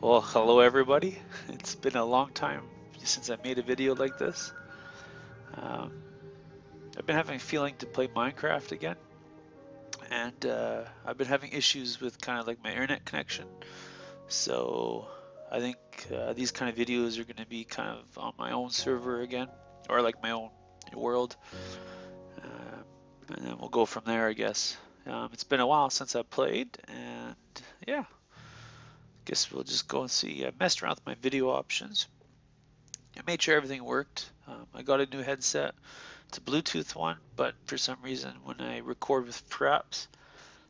Well, hello everybody. It's been a long time since I made a video like this. Um, I've been having a feeling to play Minecraft again. And uh, I've been having issues with kind of like my internet connection. So I think uh, these kind of videos are going to be kind of on my own server again. Or like my own world. Uh, and then we'll go from there, I guess. Um, it's been a while since I played, and yeah, guess we'll just go and see. I messed around with my video options. I made sure everything worked. Um, I got a new headset. It's a Bluetooth one, but for some reason when I record with Fraps,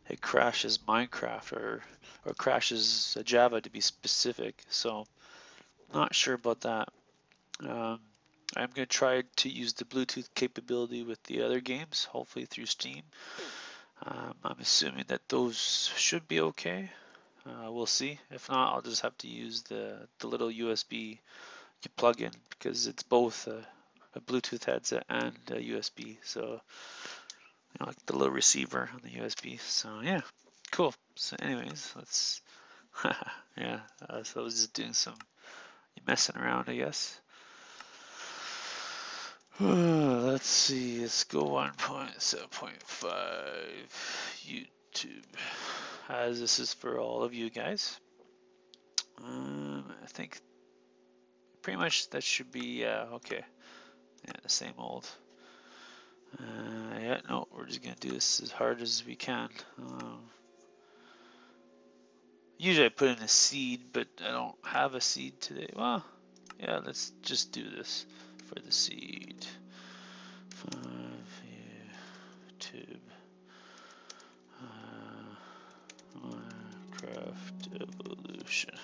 it crashes Minecraft or or crashes Java to be specific. So not sure about that. Um, I'm going to try to use the Bluetooth capability with the other games, hopefully through Steam. Um, I'm assuming that those should be okay. Uh, we'll see. If not, I'll just have to use the, the little USB plug-in because it's both a, a, Bluetooth headset and a USB. So, you know, like the little receiver on the USB. So yeah, cool. So anyways, let's, yeah, uh, so I was just doing some messing around, I guess. let's see, let's go 1.7.5 YouTube, as this is for all of you guys. Um, I think pretty much that should be, uh, okay, yeah, the same old. Uh, yeah, no, we're just gonna do this as hard as we can. Um, usually I put in a seed, but I don't have a seed today. Well, yeah, let's just do this for the seed. Five YouTube. Uh, Minecraft evolution.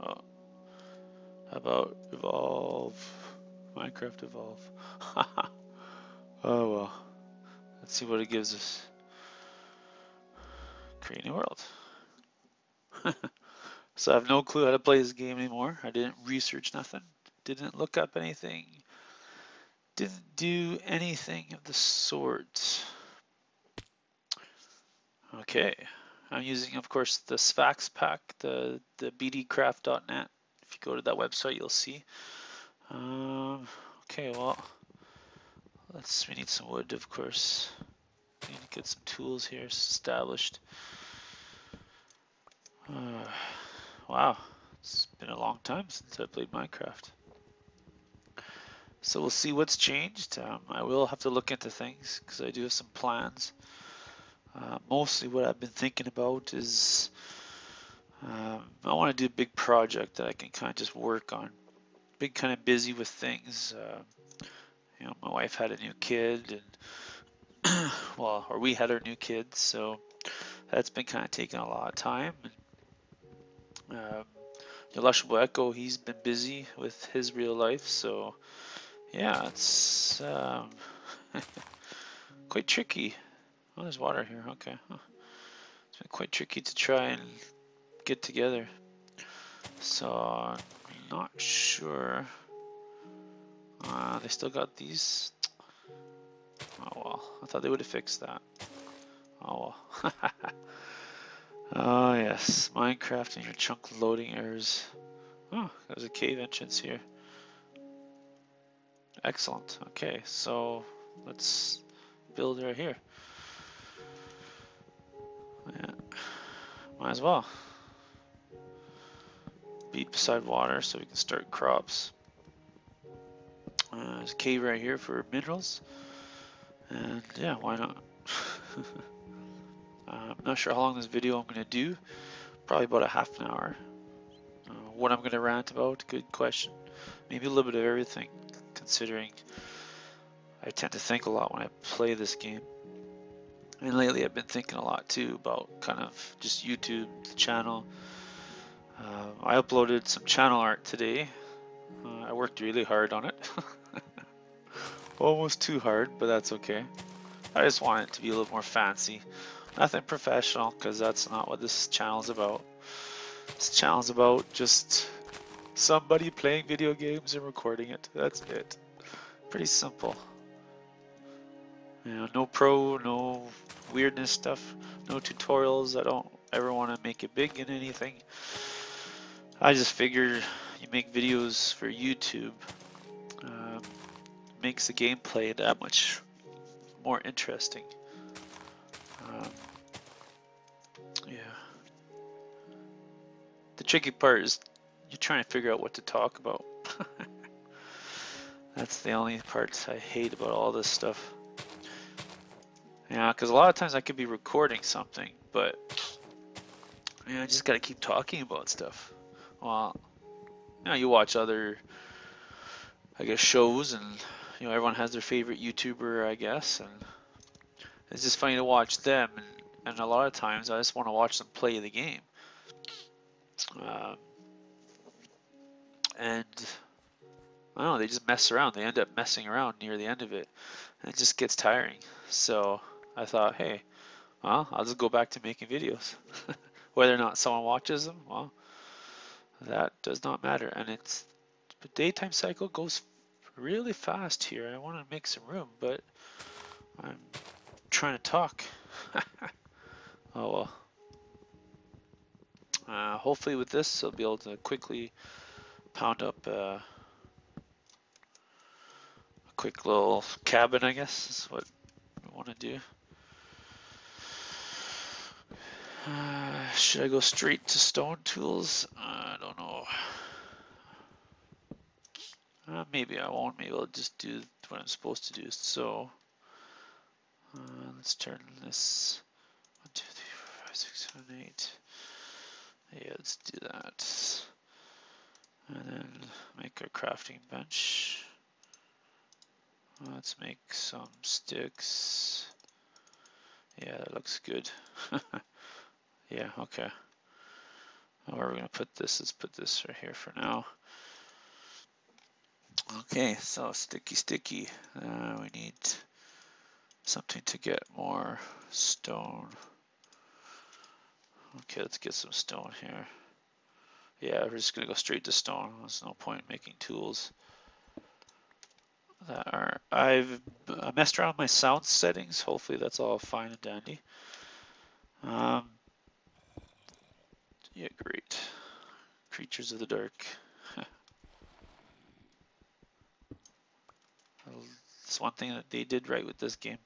Oh, how about evolve? Minecraft evolve. oh well. Let's see what it gives us. Create a new world. so I have no clue how to play this game anymore. I didn't research nothing didn't look up anything, didn't do anything of the sort. Okay, I'm using, of course, the Sphax pack, the, the bdcraft.net. If you go to that website, you'll see. Um, okay, well, let's, we need some wood, of course. We need to get some tools here established. Uh, wow, it's been a long time since I played Minecraft. So we'll see what's changed. Um, I will have to look into things because I do have some plans. Uh, mostly what I've been thinking about is um, I want to do a big project that I can kind of just work on. Been kind of busy with things. Uh, you know, my wife had a new kid, and well, or we had our new kids, so that's been kind of taking a lot of time. Um, Yolushibo Echo, he's been busy with his real life, so yeah, it's um, quite tricky. Oh, there's water here. Okay. Huh. It's been quite tricky to try and get together. So, I'm not sure. Uh, they still got these. Oh well, I thought they would have fixed that. Oh well. oh yes, Minecraft and your chunk loading errors. Oh, there's a cave entrance here. Excellent. Okay, so let's build right here. Yeah, might as well. Be beside water so we can start crops. Uh, there's a cave right here for minerals. And yeah, why not? uh, I'm not sure how long this video I'm going to do. Probably about a half an hour. Uh, what I'm going to rant about, good question. Maybe a little bit of everything considering I tend to think a lot when I play this game. And lately I've been thinking a lot too about kind of just YouTube, the channel. Uh, I uploaded some channel art today. Uh, I worked really hard on it. Almost too hard, but that's okay. I just want it to be a little more fancy. Nothing professional, because that's not what this channel is about. This channel is about just somebody playing video games and recording it. That's it. Pretty simple. You know, no pro, no weirdness stuff, no tutorials. I don't ever want to make it big in anything. I just figure you make videos for YouTube, um, makes the gameplay that much more interesting. Um, yeah. The tricky part is you're trying to figure out what to talk about. That's the only parts I hate about all this stuff. Yeah, because a lot of times I could be recording something, but yeah, I just gotta keep talking about stuff. Well, you know, you watch other, I guess, shows, and you know, everyone has their favorite YouTuber, I guess, and it's just funny to watch them. And, and a lot of times, I just want to watch them play the game. Um, and I don't know, they just mess around. They end up messing around near the end of it, and it just gets tiring. So I thought, hey, well, I'll just go back to making videos. Whether or not someone watches them, well, that does not matter. And it's the daytime cycle goes really fast here. I want to make some room, but I'm trying to talk. oh well. Uh, hopefully with this, I'll be able to quickly pound up uh, a quick little cabin, I guess, is what I want to do. Uh, should I go straight to stone tools? I don't know. Uh, maybe I won't. Maybe I'll just do what I'm supposed to do. So uh, let's turn this one, two, three, four, five, six, seven, eight. Yeah, let's do that. And then make a crafting bench. Let's make some sticks. Yeah, that looks good. Yeah, okay. Where are we going to put this? Let's put this right here for now. Okay, so sticky, sticky. Uh, we need something to get more stone. Okay, let's get some stone here. Yeah, we're just going to go straight to stone. There's no point making tools that are... I've messed around with my sound settings. Hopefully that's all fine and dandy. Um, yeah, great. Creatures of the Dark. It's one thing that they did right with this game.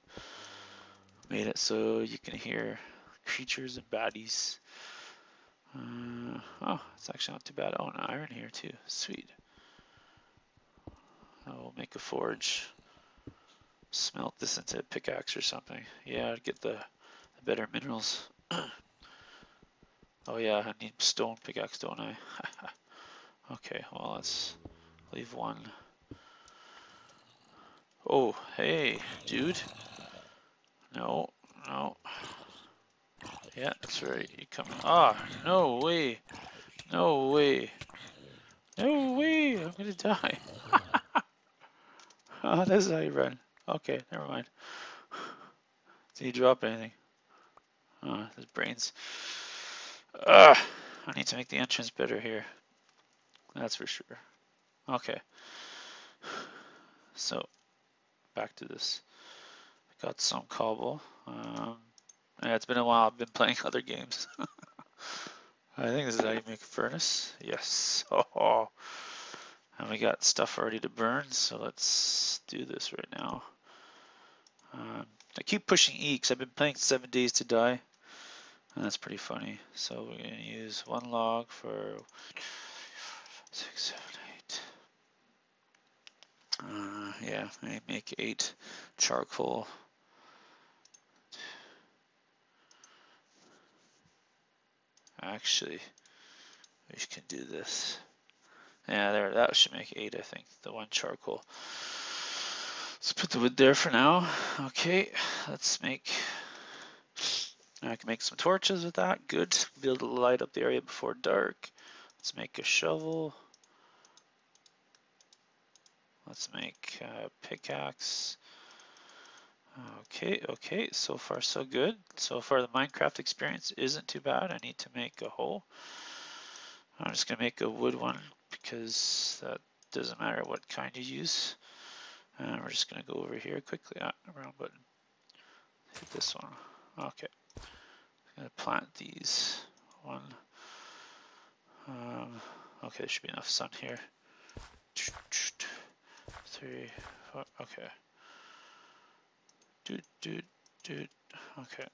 Made it so you can hear creatures and baddies. Uh, oh, it's actually not too bad. Oh, an iron here too. Sweet. I'll make a forge. Smelt this into a pickaxe or something. Yeah, get the, the better minerals. Oh yeah, I need stone pickaxe, don't I? okay, well let's leave one. Oh, hey, dude. No. Yeah, that's right. You come. Ah, no way. No way. No way. I'm gonna die. oh, that's how you run. Okay, never mind. Did he drop anything? Oh, his brains. Ugh, I need to make the entrance better here. That's for sure. Okay. So, back to this. I got some cobble. Um, yeah, it's been a while. I've been playing other games. I think this is how you make a furnace. Yes. Oh, and we got stuff ready to burn, so let's do this right now. Um, I keep pushing E because I've been playing Seven Days to Die. And that's pretty funny. So we're going to use one log for six, seven, eight. Uh, yeah, I make eight charcoal. Actually, we can do this. Yeah, there, that should make eight, I think, the one charcoal. Let's put the wood there for now. Okay, let's make I can make some torches with that. Good. Be able to light up the area before dark. Let's make a shovel. Let's make a pickaxe. Okay, okay, so far so good. So far the Minecraft experience isn't too bad. I need to make a hole. I'm just gonna make a wood one because that doesn't matter what kind you use. And we're just gonna go over here quickly. Ah, wrong button. Hit this one. Okay. I'm gonna plant these. One. Um, okay, there should be enough sun here. Three, four, okay. Dude, dude, dude. Okay.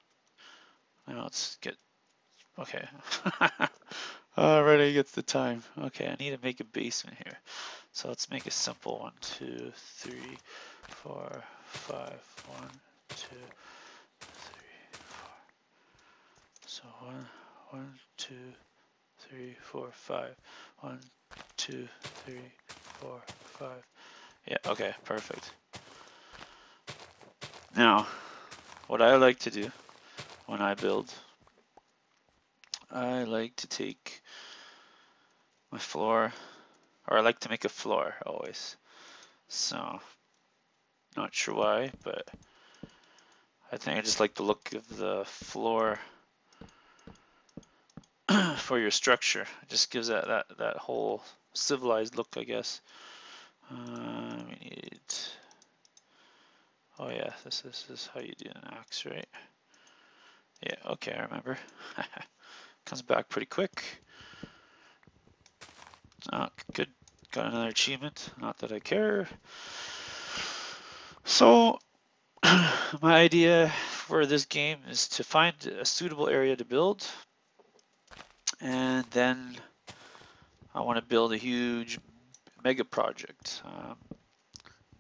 Now let's get. Okay. Already gets the time. Okay, I need to make a basement here. So let's make a simple one, two, three, four, five, one, two, three, four. So one, one, two, three, four, five. One, two, three, four, five. Yeah, okay, perfect. Now, what I like to do when I build, I like to take my floor, or I like to make a floor always. So, not sure why, but I think I just like the look of the floor for your structure. It just gives that, that, that whole civilized look, I guess. Uh, we need, oh yeah, this, this is how you do an axe, right? Yeah, okay, I remember. Comes back pretty quick. Good. Got another achievement. Not that I care. So, my idea for this game is to find a suitable area to build. And then I want to build a huge mega project. Um,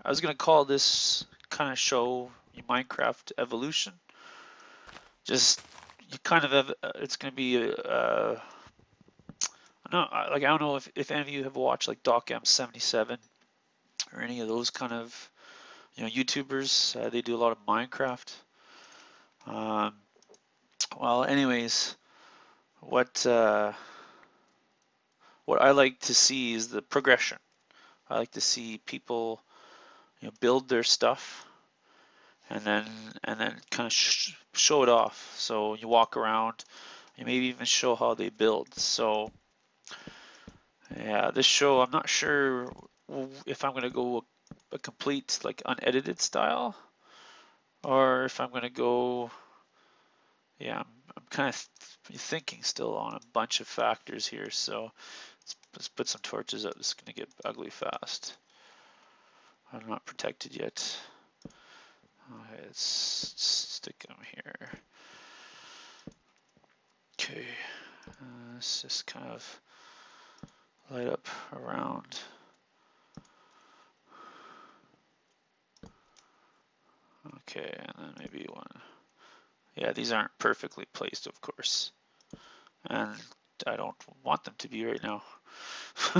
I was going to call this kind of show Minecraft evolution. Just you kind of uh, it's going to be uh, no, like I don't know if, if any of you have watched like Doc M seventy seven or any of those kind of you know YouTubers. Uh, they do a lot of Minecraft. Um, well, anyways, what uh, what I like to see is the progression. I like to see people you know build their stuff and then and then kind of sh show it off. So you walk around, you maybe even show how they build. So yeah, this show, I'm not sure if I'm going to go a, a, complete, like, unedited style, or if I'm going to go, yeah, I'm, I'm kind of th thinking still on a bunch of factors here, so let's, let's put some torches up. Going to get ugly fast. I'm not protected yet. Okay, let's stick them here. Okay, uh, let's just kind of light up around. Okay, and then maybe one. Yeah, these aren't perfectly placed, of course. And I don't want them to be right now.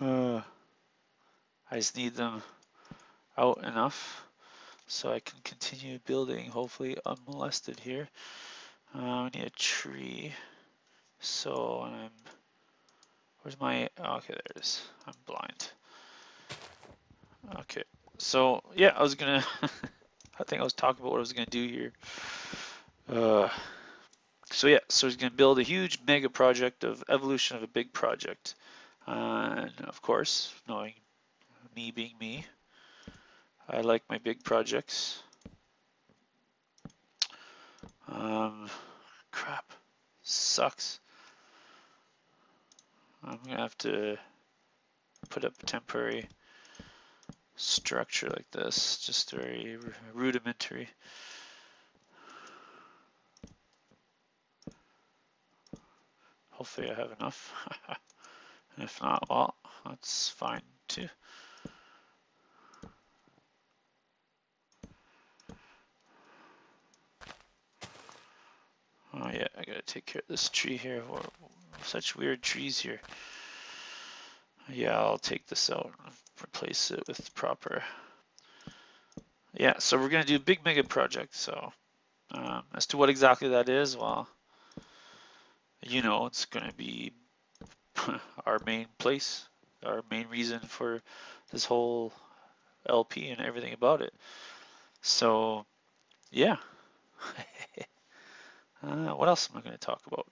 uh, I just need them out enough so I can continue building, hopefully unmolested here. Uh, we need a tree. So I'm, where's my, okay, there it is. I'm blind. Okay, so yeah, I was gonna, I think I was talking about what I was gonna do here. Uh, so yeah, so he's gonna build a huge mega project of evolution of a big project. Uh, and of course, knowing me being me, I like my big projects. Um, crap, sucks. I'm gonna have to put up a temporary structure like this, just very rudimentary. Hopefully I have enough. and if not, well, that's fine too. Oh yeah, I gotta take care of this tree here such weird trees here. Yeah, I'll take this out and replace it with proper. Yeah, so we're gonna do a big mega project. So um, as to what exactly that is, well, you know, it's gonna be our main place, our main reason for this whole LP and everything about it. So, yeah. uh, what else am I going to talk about?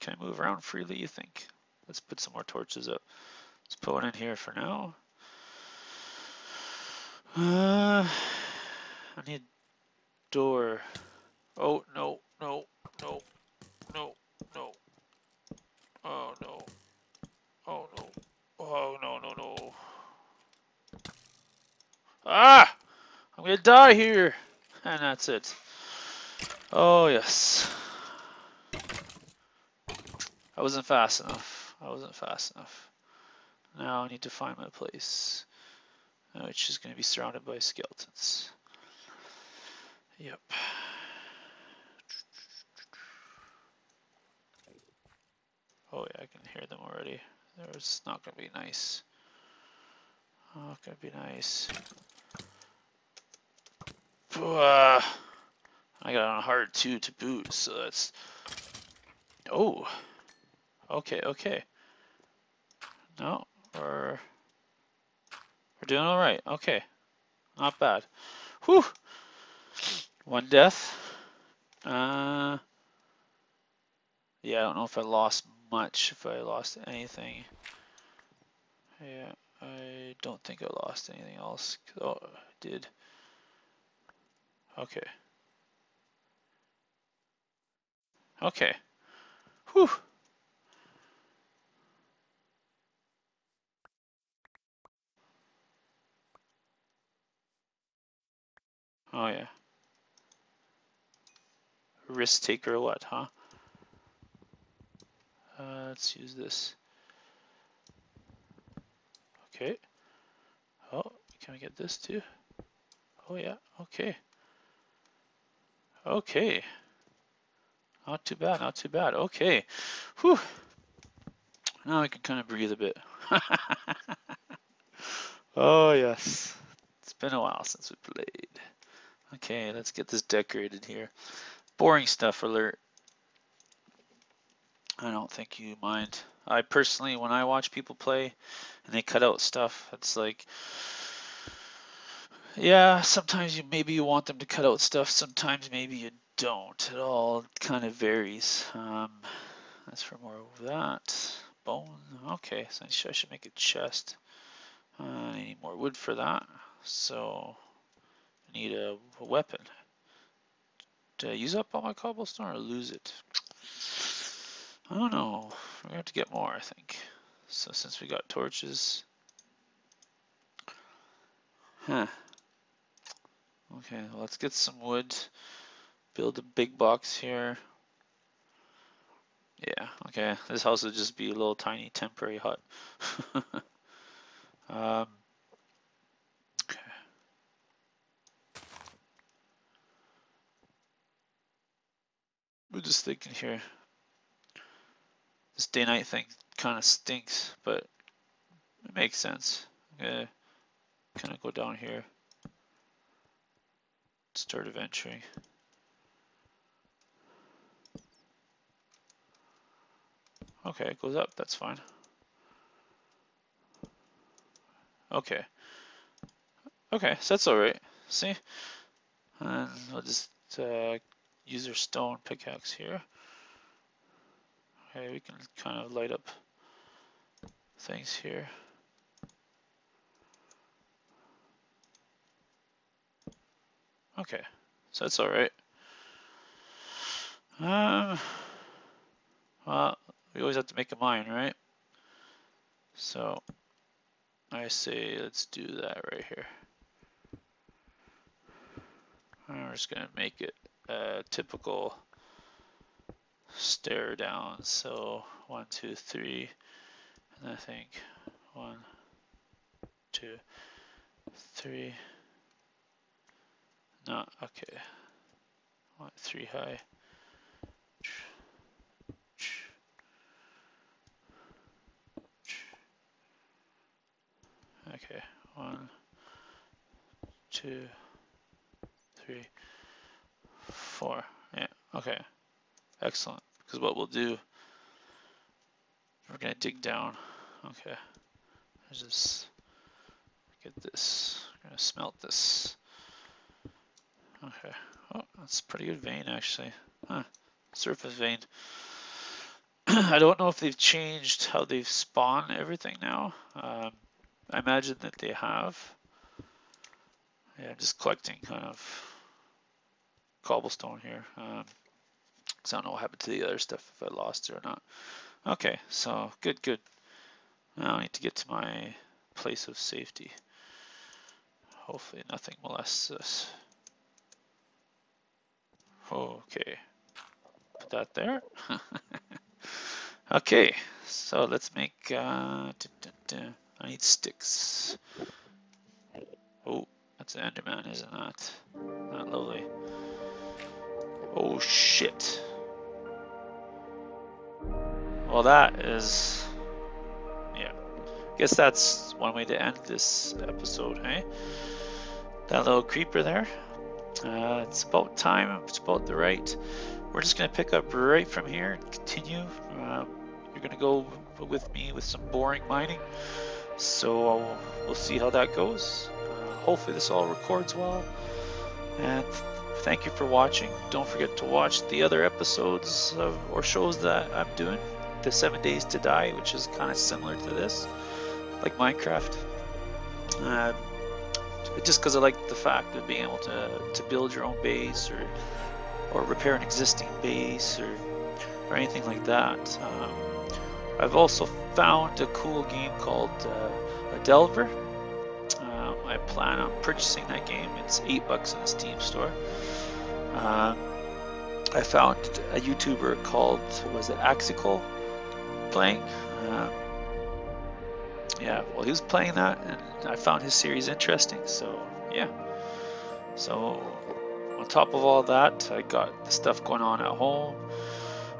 Can I move around freely, you think? Let's put some more torches up. Let's put one in here for now. Uh, I need door. Oh, no, no, no, no, no. Oh, no. Oh, no. Oh, no, no, no. Ah! I'm gonna die here! And that's it. Oh, yes. I wasn't fast enough. I wasn't fast enough. Now I need to find my place, which is going to be surrounded by skeletons. Yep. Oh yeah, I can hear them already. There's not gonna be nice. Not gonna be nice. Uh, I got on a hard two to boot, so that's. Oh. Okay, okay. No, we're we're doing all right. Okay, not bad. Whew. One death. Uh. Yeah, I don't know if I lost much, if I lost anything. Yeah, I don't think I lost anything else. Oh, I did. Okay. Okay. Whew. Oh yeah. Risk taker what, huh? Uh, let's use this. Okay. Oh, can I get this too? Oh yeah, okay. Okay. Not too bad, not too bad. Okay. Whew. Now I can kind of breathe a bit. oh yes. It's been a while since we played. Okay, let's get this decorated here. Boring stuff alert. I don't think you mind. I personally, when I watch people play and they cut out stuff, it's like, yeah, sometimes you maybe you want them to cut out stuff, sometimes maybe you don't. It all kind of varies. Um, that's for more of that. Bone, okay, so I should make a chest. Uh, I need more wood for that, so I need a, a weapon. Did I use up all my cobblestone or lose it? I don't know. We're going to have to get more, I think. So since we got torches. Huh. Okay, well, let's get some wood. Build a big box here. Yeah, okay. This house would just be a little tiny temporary hut. um, okay. We're just thinking here this day night thing kind of stinks, but it makes sense. Gonna kind of go down here, start adventuring. Okay, it goes up, that's fine. Okay. Okay, so that's alright. See? And we'll just uh, use our stone pickaxe here. Okay, we can kind of light up things here. Okay, so that's all right. Um, well, we always have to make a mine, right? So I say let's do that right here. we're just gonna make it a typical stair down. So one, two, three, and I think one, two, three. No, okay. One, three high. Okay, one, two, three, four. Yeah, okay. Excellent. Because what we'll do, we're going to dig down. Okay. There's this. Get this. We're going to smelt this. Okay. Oh, that's pretty good vein actually. Huh. Surface vein. I don't know if they've changed how they've spawned everything now. Um, I imagine that they have. Yeah, I'm just collecting kind of cobblestone here. Um, so I don't know what happened to the other stuff, if I lost it or not. Okay, so good, good. Now I need to get to my place of safety. Hopefully nothing molests us. Okay, put that there. okay, so let's make, uh, I need sticks. Oh, that's an Enderman, isn't that? Not lovely. Oh shit. Well that is, yeah. Guess that's one way to end this episode, hey? That little creeper there. Uh, it's about time, it's about the right. We're just gonna pick up right from here and continue. Uh, you're gonna go with me with some boring mining. So we'll see how that goes. Hopefully this all records well. And thank you for watching. Don't forget to watch the other episodes of, or shows that I'm doing. The 7 Days to Die, which is kind of similar to this, like Minecraft. Uh, just because I like the fact of being able to, to build your own base or or repair an existing base or, or anything like that. Um, I've also found a cool game called uh, Delver. Uh, I plan on purchasing that game. It's eight bucks in the Steam store. Uh, I found a YouTuber called was it Axical playing. Uh, yeah, well, he was playing that, and I found his series interesting. So yeah. So on top of all that, I got the stuff going on at home,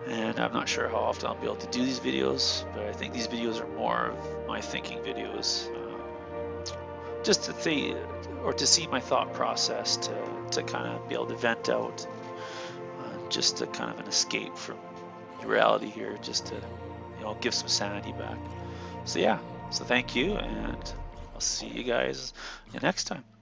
and I'm not sure how often I'll be able to do these videos, but I think these videos are more of my thinking videos, uh, just to see or to see my thought process, to to kind of be able to vent out, uh, just to kind of an escape from reality here, just to you know give some sanity back. So yeah, so thank you, and I'll see you guys next time.